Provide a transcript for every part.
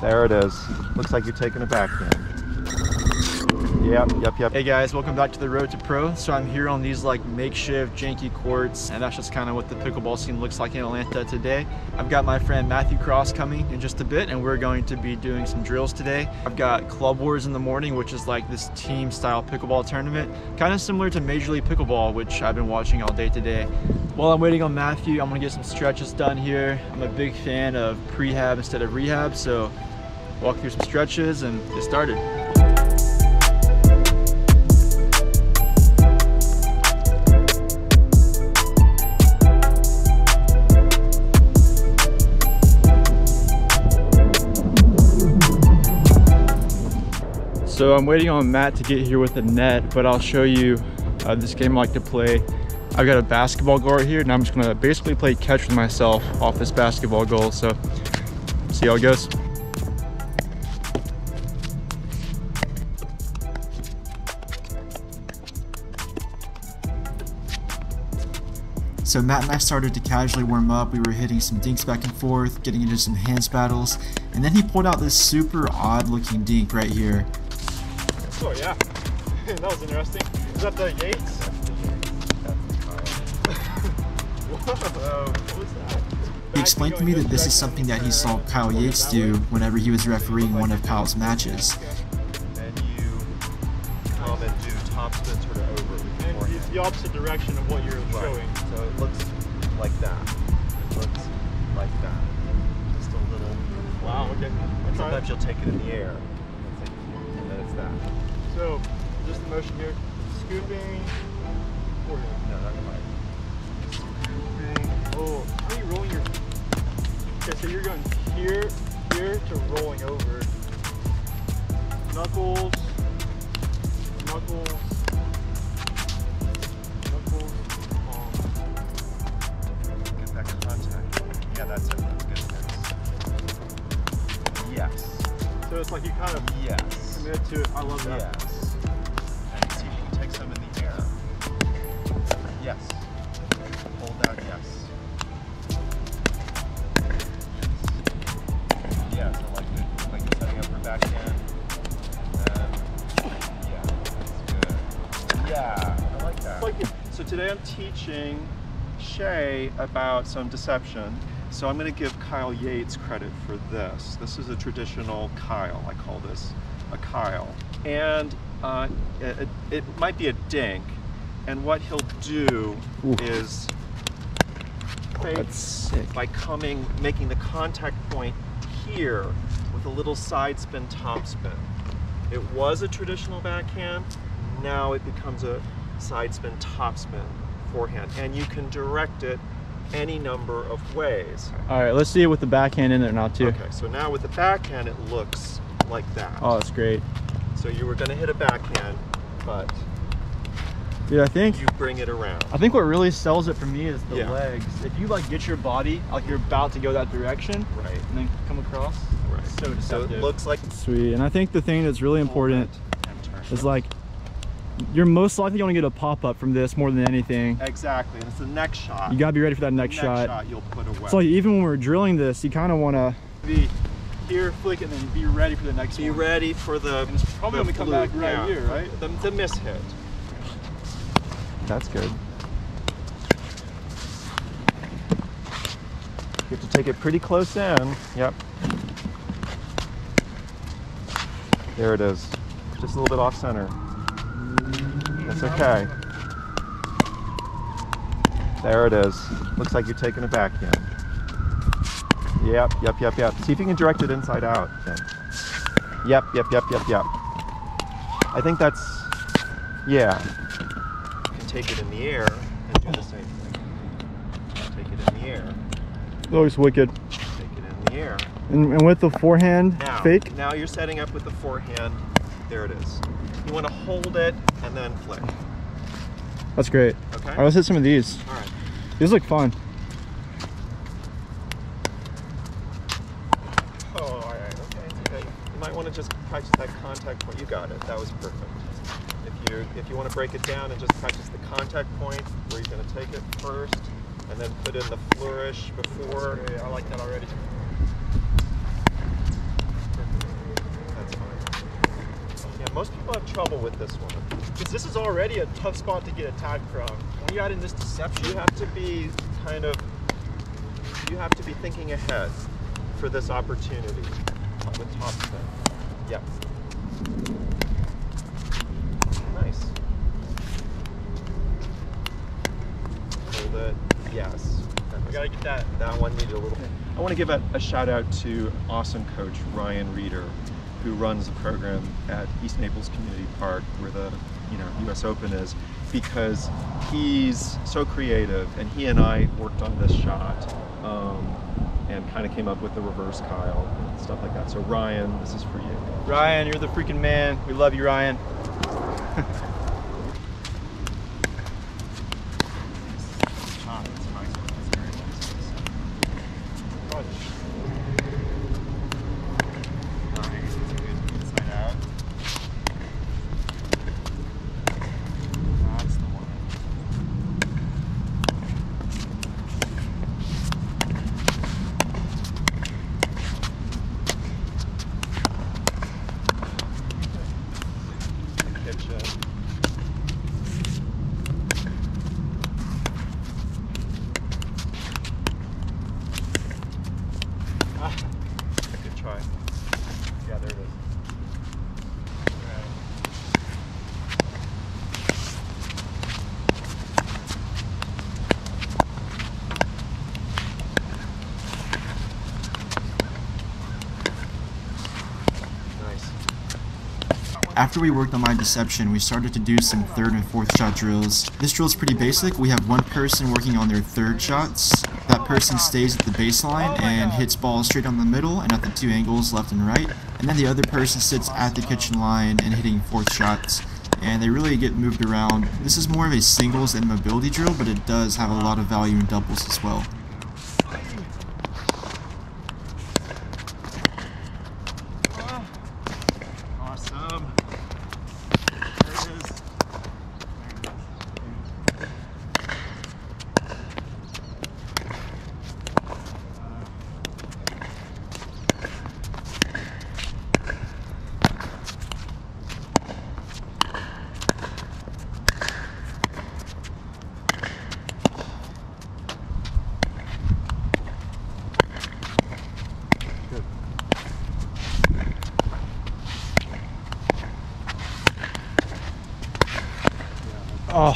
There it is. Looks like you're taking it back then. Yep, yep, yep. Hey guys, welcome back to the Road to Pro. So I'm here on these like makeshift janky courts and that's just kind of what the pickleball scene looks like in Atlanta today. I've got my friend Matthew Cross coming in just a bit and we're going to be doing some drills today. I've got Club Wars in the morning, which is like this team style pickleball tournament, kind of similar to Major League Pickleball, which I've been watching all day today. While I'm waiting on Matthew, I'm gonna get some stretches done here. I'm a big fan of prehab instead of rehab, so walk through some stretches and get started. So I'm waiting on Matt to get here with a net, but I'll show you uh, this game I like to play. I've got a basketball goal right here, and I'm just gonna basically play catch with myself off this basketball goal. So see how it goes. So Matt and I started to casually warm up. We were hitting some dinks back and forth, getting into some hands battles, and then he pulled out this super odd looking dink right here. Oh yeah, that was interesting. Is that the Yates? He explained to me that this is something that he saw Kyle Yates do whenever he was refereeing one of Kyle's matches. And you come and do top sort of over with your And it's the opposite direction of what you're Right. showing. So it looks like that. It looks like that. Just a little. Wow, okay. And sometimes you'll take it in the air. And then it's that. So, just the motion here. Scooping. Forehand. No, not quite. To rolling over. Knuckles. Knuckles. Knuckles. palm. Get that contact. Yeah, that's it. That's good. Yes. So it's like you kind of Yes. commit to it. I love that. Yes. Teaching Shea about some deception. So I'm going to give Kyle Yates credit for this. This is a traditional Kyle. I call this a Kyle. And uh, it, it- might be a dink. And what he'll do is fake by coming, making the contact point here with a little side spin, top spin. It was a traditional backhand, now it becomes a side spin, top spin forehand. And you can direct it any number of ways. All right, let's see it with the backhand in there now too. Okay, so now with the backhand, it looks like that. Oh, that's great. So you were gonna hit a backhand, but Dude, I think you bring it around. I think what really sells it for me is the Yeah. legs. If you like get your body like you're about to go that direction Right, and then come across, right. so So it looks like Sweet. And I think the thing that's really important is like you're most likely going to get a pop up from this more than anything. Exactly, and it's the next shot. You got to be ready for that The next, shot. you'll put away. So like even when we're drilling this, you kind of want to be here, flick, and then be ready for the next Be one. ready for the. And it's probably the gonna come back right yeah. here, right? The, the miss hit. That's good. You have to take it pretty close in. Yep. There it is. Just a little bit off center. That's okay. There it is. Looks like you're taking it back in. Yep, yep, yep, yep. See if you can direct it inside out. Then. Yep, yep, yep, yep, yep. I think that's, yeah. You can take it in the air and do the same thing. Take it in the air. Looks wicked. Take it in the air. And, and with the forehand Now, fake, now you're setting up with the forehand. There it is. You want to hold it and then flick. that's great. Okay. All right, let's hit some of these. All right. These look fun. Oh, all right. Okay. okay. You might want to just practice that contact point. You got it. That was perfect. If you if you want to break it down and just practice the contact point where you're going to take it first, and then put in the flourish before. Okay, I like that already. Most people have trouble with this one. Because this is already a tough spot to get attacked from. When you add in this deception, You have to be kind of, you have to be thinking ahead for this opportunity with topspin. Yep. Nice. Hold it. Yes. we gotta get that. That one needed a little. I want to give a, a shout out to awesome coach Ryan Reeder, who runs the program at East Naples Community Park, where the you know U.S. Open is, because he's so creative, and he and I worked on this shot, um, and kind of came up with the reverse Kyle and stuff like that. So Ryan, this is for you. Ryan, you're the freaking man. We love you, Ryan. Shot. That's a nice one. That's very nice. Nice. That's a good inside out. That's the one. Kitchen. Ah, good try. Yeah, there it is. Nice. After we worked on my deception, we started to do some third and fourth shot drills. This drill is pretty basic. We have one person working on their third shots. That person stays at the baseline and hits balls straight on the middle and at the two angles left and right. And then the other person sits at the kitchen line and hitting fourth shots. And they really get moved around. This is more of a singles and mobility drill, but it does have a lot of value in doubles as well. Awesome. There it is. Oh,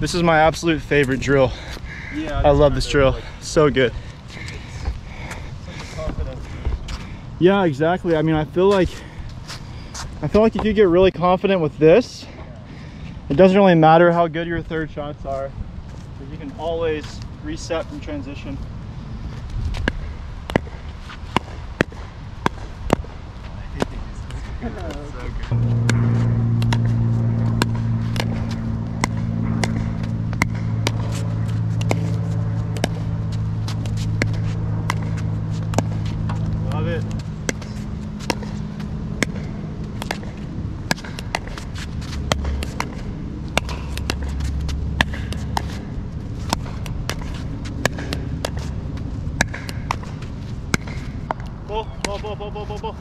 this is my absolute favorite drill. Yeah, I love this drill. So good. Yeah, exactly. I mean, I feel like I feel like if you get really confident with this, it doesn't really matter how good your third shots are. You can always reset from transition. Love it. Ball, ball, ball, ball, ball, ball, ball.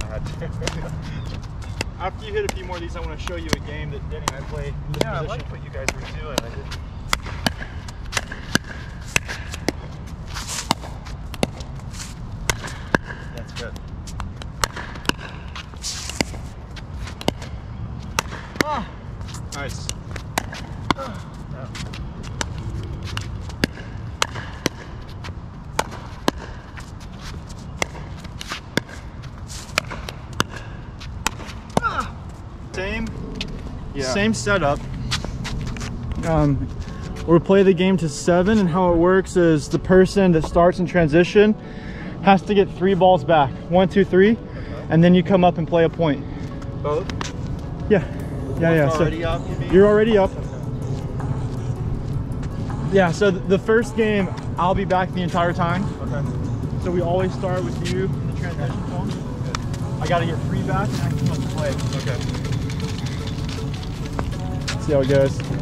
I had to. After you hit a few more of these, I want to show you a game that Denny and I play this yeah, I like what you guys were doing. I did. That's good. Nice. Same, Yeah. same setup. Um, we'll play the game to seven, and how it works is the person that starts in transition has to get three balls back. One, two, three, and then you come up and play a point. Both? Yeah, yeah, yeah. So up, you you're already up. Yeah. So the first game, I'll be back the entire time. Okay. So we always start with you in the transition zone. I got to get three back, and I can come up and play. Okay. See how it goes.